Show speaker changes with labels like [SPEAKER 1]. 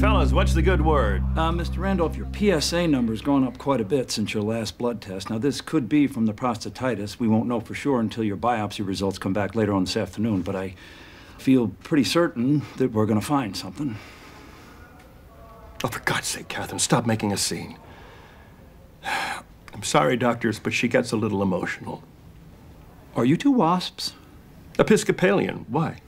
[SPEAKER 1] fellas, what's the good word?
[SPEAKER 2] Uh, Mr. Randolph, your PSA number's gone up quite a bit since your last blood test. Now, this could be from the prostatitis. We won't know for sure until your biopsy results come back later on this afternoon, but I feel pretty certain that we're going to find something.
[SPEAKER 3] Oh, for God's sake, Catherine, stop making a scene. I'm sorry, doctors, but she gets a little emotional.
[SPEAKER 2] Are you two wasps?
[SPEAKER 3] Episcopalian. Why?